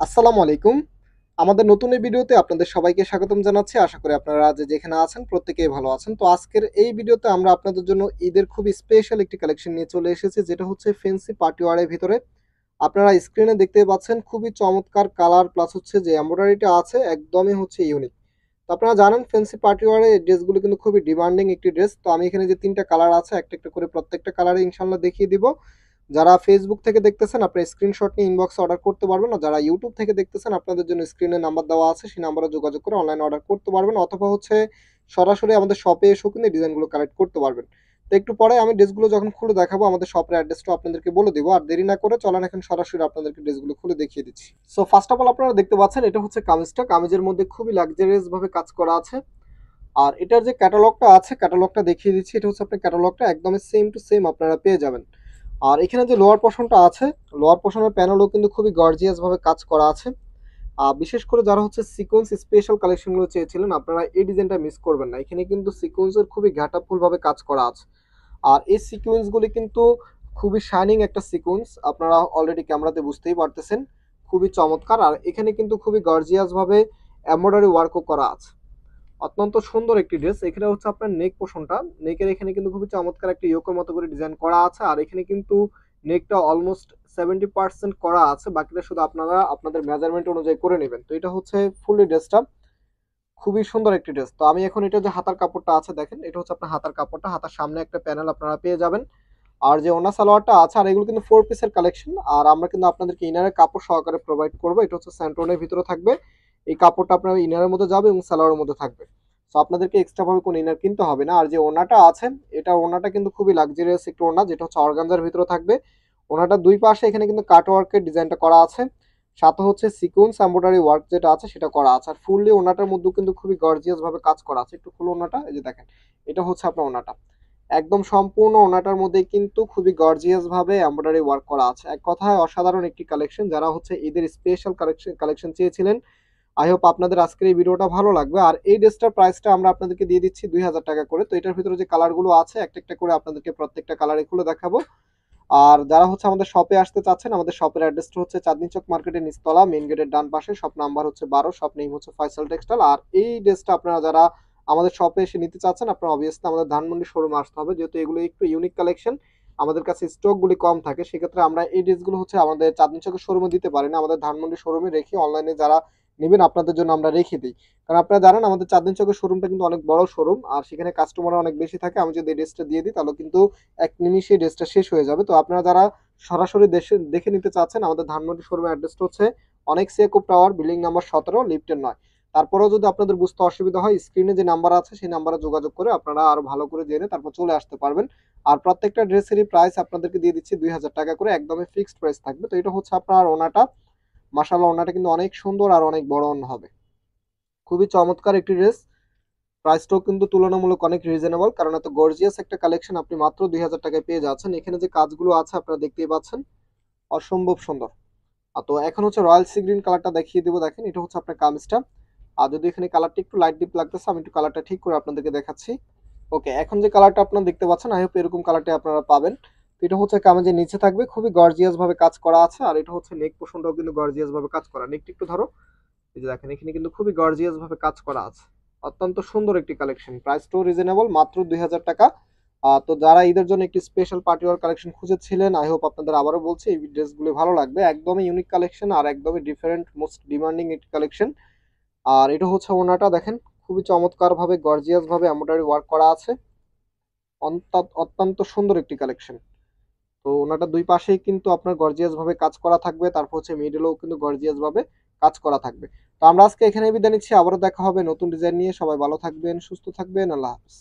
আসসালামু আলাইকুম। আমাদের নতুন এই ভিডিওতে আপনাদের সবাইকে স্বাগতম জানাচ্ছি। আশা করি আপনারা যে যেখানে আছেন প্রত্যেকেই ভালো আছেন। তো আজকের এই ভিডিওতে আমরা আপনাদের জন্য ঈদের খুবই স্পেশাল একটি কালেকশন নিয়ে চলে এসেছি, যেটা হচ্ছে ফেন্সি পার্টিওয়ারের ভিতরে। আপনারা স্ক্রিনে দেখতে পাচ্ছেন, খুবই চমৎকার কালার প্লাস হচ্ছে যে এমব্রয়ডারিটা আছে, একদমই হচ্ছে ইউনিক তো আপনারা জানেন ফেন্সি পার্টিওয়ারের এই ড্রেসগুলো কিন্তু খুবই ডিমান্ডিং একটি ড্রেস তো আমি এখানে যে তিনটা কালার আছে, একটা একটা করে প্রত্যেকটা কালারে ইনশাল্লাহ দেখিয়ে দিব। যারা ফেসবুক থেকে দেখতেছেন, আপনারা স্ক্রিনশট নিয়ে ইনবক্সে অর্ডার করতে পারবেন আর যারা ইউটিউব থেকে দেখতেছেন, আপনাদের জন্য স্ক্রিনে নাম্বার দেওয়া আছে, সেই নাম্বারে যোগাযোগ করে অনলাইনে অর্ডার করতে পারবেন অথবা হচ্ছে সরাসরি আমাদের শপে এসেও কিন্তু ডিজাইনগুলো কালেক্ট করতে পারবেন। তো একটু পরে আমি ড্রেসগুলো যখন খুলে দেখাবো, আমাদের শপের অ্যাড্রেসটা আপনাদেরকে বলে দেবো। আর দেরি না করে চলেন এখন সরাসরি আপনাদেরকে ড্রেসগুলো খুলে দেখিয়ে দিচ্ছি। সো ফার্স্ট অফ অল আপনারা দেখতে পাচ্ছেন, এটা হচ্ছে কামিজটা কামিজের মধ্যে খুবই লাক্সারিয়াস ভাবে কাজ করা আছে। আর এটার যে ক্যাটালগটা আছে ক্যাটালগটা দেখিয়ে দিচ্ছি। এটা হচ্ছে আপনার ক্যাটালগটা একদমই সেম টু সেম আপনারা পেয়ে যাবেন। আর এখানে যে লোয়ার পোর্শনটা আছে লোয়ার পোর্শনের প্যানেলও কিন্তু খুবই গর্জিয়াস ভাবে কাজ করা আছে। আর বিশেষ করে যারা হচ্ছে সিকোয়েন্স স্পেশাল কালেকশনগুলো চেয়েছিলেন, আপনারা এই ডিজাইনটা মিস করবেন না। এখানে কিন্তু সিকোয়েন্সের খুবই ঘাটাফুল ভাবে কাজ করা আছে। আর এই সিকোয়েন্সগুলি কিন্তু খুবই শাইনিং একটা সিকোয়েন্স আপনারা অলরেডি ক্যামেরাতে বুঝতেই পারতেছেন। খুবই চমৎকার, আর এখানে কিন্তু খুবই গর্জিয়াস ভাবে এমব্রয়ডারি ওয়ার্কও করা আছে। অত্যন্ত সুন্দর একটি ড্রেস এখানে হচ্ছে আপনার নেক পোষণটা নেকের এখানে কিন্তু খুবই চমৎকার একটা ইয়োকের মতো করে ডিজাইন করা আছে। আর এখানে কিন্তু নেকটা অলমোস্ট সেভেন্টি পার্সেন্ট করা আছে। বাকিটা শুধু আপনারা আপনাদের মেজারমেন্ট অনুযায়ী করে নেবেন। তো এটা হচ্ছে ফুললি ড্রেসটা খুবই সুন্দর একটি ড্রেস তো আমি এখন এটা যে হাতার কাপড়টা আছে দেখেন, এটা হচ্ছে আপনার হাতার কাপড়টা। হাতার সামনে একটা প্যানেল আপনারা পেয়ে যাবেন। আর যে ওনা সালোয়ারটা আছে, আর এগুলো কিন্তু ফোর পিসের কালেকশন আর আমরা কিন্তু আপনাদেরকে ইনারের কাপড় সহকারে প্রোভাইড করব। এটা হচ্ছে স্যান্টোনের ভিতরে থাকবে। এই কাপড়টা আপনার ইনারের মধ্যে যাবে এবং সালোয়ারের মধ্যে থাকবে। তো আপনাদেরকে এক্সট্রা ভাবে কোনো ইনার কিনতে হবে না। আর যে ওনাটা আছে, এটা ওনাটা কিন্তু খুবই লাক্সারিয়াস একটু ওনা যেটা হচ্ছে অর্গানজার ভিতরে থাকবে। ওনাটা দুই পাশে এখানে কিন্তু কাট ওয়ার্কের ডিজাইনটা করা আছে। সাথে হচ্ছে সিকোয়েন্স এম্ব্রয়ডারি ওয়ার্ক যেটা আছে, সেটা করা আছে। আর ফুললি ওনাটার মধ্যেও কিন্তু খুবই গর্জিয়াস ভাবে কাজ করা আছে। একটু খুলে ওনাটা এই যে দেখেন, এটা হচ্ছে আপনার ওনাটা একদম সম্পূর্ণ ওনাটার মধ্যে কিন্তু খুবই গর্জিয়াস ভাবে এম্ব্রয়ডারি ওয়ার্ক করা আছে। এক কথায় অসাধারণ একটি কালেকশন যারা হচ্ছে ঈদের স্পেশাল কালেকশন কালেকশন চেয়েছিলেন। আই হোপ আপনাদের আজকের এই ভিডিওটা ভালো লাগবে। আর এই ড্রেসটার প্রাইসটা আমরা আপনাদেরকে দিয়ে দিচ্ছি দুই হাজার টাকা করে। তো এটার ভিতরে যে কালারগুলো আছে একটা একটা করে আপনাদেরকে প্রত্যেকটা কালারে খুলে দেখাবো। আর যারা হচ্ছে আমাদের শপে আসতে চাচ্ছেন, আমাদের শপের অ্যাড্রেসটা হচ্ছে চাঁদনি চক মার্কেটের নিচতলা মেইন গেটের ডান পাশে শপ নাম্বার হচ্ছে বারো শপ নেম হচ্ছে ফয়সাল টেক্সটাইল আর এই ড্রেসটা আপনারা যারা আমাদের শপে এসে নিতে চাচ্ছেন, আপনারা অবভিয়াসলি আমাদের ধানমন্ডি শোরুমে আসতে হবে। যেহেতু এগুলো একটু ইউনিক কালেকশন আমাদের কাছে স্টকগুলি কম থাকে, সেক্ষেত্রে আমরা এই ড্রেসগুলো হচ্ছে আমাদের চাঁদনি চকের শোরুমে দিতে পারি না। আমাদের ধানমন্ডি শোরুমে রেখে অনলাইনে যারা নেবেন আপনাদের জন্য আমরা রেখে দিই। কারণ আপনারা জানেন, আমাদের চাঁদনি চকের শোরুমটা কিন্তু অনেক বড় শোরুম আর সেখানে কাস্টমার অনেক বেশি থাকে। আমি যদি ড্রেসটা দিয়ে দিই, তাহলে কিন্তু এক নিমিষে ড্রেসটা শেষ হয়ে যাবে। তো আপনারা যারা সরাসরি দেশে, দেখে নিতে চাচ্ছেন, আমাদের ধানমন্ডি শোরুমের অ্যাড্রেসটা হচ্ছে অনেক সেকুপ টাওয়ার বিল্ডিং নাম্বার সতেরো লিফটের নয়। তারপরেও যদি আপনাদের বুঝতে অসুবিধা হয় স্ক্রিনে যে নাম্বার আছে, সেই নাম্বারে যোগাযোগ করে আপনারা আরও ভালো করে জেনে তারপর চলে আসতে পারবেন। আর প্রত্যেকটা ড্রেসেরই প্রাইস আপনাদেরকে দিয়ে দিচ্ছি দুই হাজার টাকা করে, একদমই ফিক্সড প্রাইস থাকবে। তো এটা হচ্ছে আপনার ওনাটা। মাসাল্লাহ ওনাটা কিন্তু অনেক সুন্দর আর অনেক বড় অন্য হবে। খুবই চমৎকার একটি ড্রেস। প্রাইসটাও কিন্তু তুলনামূলক অনেক রিজনেবল কারণ এত গর্জিয়াস একটা কালেকশন আপনি মাত্র দুই হাজার টাকায় পেয়ে যাচ্ছেন। এখানে যে কাজগুলো আছে আপনারা দেখতেই পাচ্ছেন, অসম্ভব সুন্দর। আর তো এখন হচ্ছে রয়্যাল সি গ্রিন কালারটা দেখিয়ে দেবো, দেখেন, এটা হচ্ছে আপনার কামিজটা। আর যদি এখানে কালারটা একটু লাইট ডিপ লাগতেছে, আমি একটু কালারটা ঠিক করে আপনাদেরকে দেখাচ্ছি। ওকে এখন যে কালারটা আপনারা দেখতে পাচ্ছেন আই হোপ এরকম কালারটা আপনারা পাবেন। তো এটা হচ্ছে কামিজের নিচে থাকবে, খুবই গর্জিয়াস ভাবে কাজ করা আছে, আর এটা হচ্ছে নেক পোষণটাও কিন্তু গর্জিয়াস ভাবে কাজ করা। নেকটা একটু ধরো, এই যে দেখেন, এখানে কিন্তু খুবই গর্জিয়াস ভাবে কাজ করা আছে। অত্যন্ত সুন্দর একটি কালেকশন প্রাইস টু রিজনেবল মাত্র দুই হাজার টাকা। তো যারা ঈদের জন্য একটি স্পেশাল পার্টি ওয়ার কালেকশন খুঁজেছিলেন আই হোপ আপনাদের আবারও বলছি, এই ড্রেসগুলো ভালো লাগবে। একদমই ইউনিক কালেকশন আর একদমই ডিফারেন্ট মোস্ট ডিমান্ডিং একটি কালেকশন আর এটা হচ্ছে ওনাটা, দেখেন, খুবই চমৎকার ভাবে গর্জিয়াস ভাবে এমব্রয়ডারি ওয়ার্ক করা আছে। অত্যন্ত সুন্দর একটি কালেকশন তো ওনাটা দুই পাশেই কিন্তু আপনার গর্জিয়াস ভাবে কাজ করা থাকবে, তারপর হচ্ছে মিডলেও কিন্তু গর্জিয়াস ভাবে কাজ করা থাকবে। তো আমরা আজকে এখানে বিদায় নিচ্ছি, আবারও দেখা হবে নতুন ডিজাইন নিয়ে। সবাই ভালো থাকবেন, সুস্থ থাকবেন, আল্লাহ হাফিজ।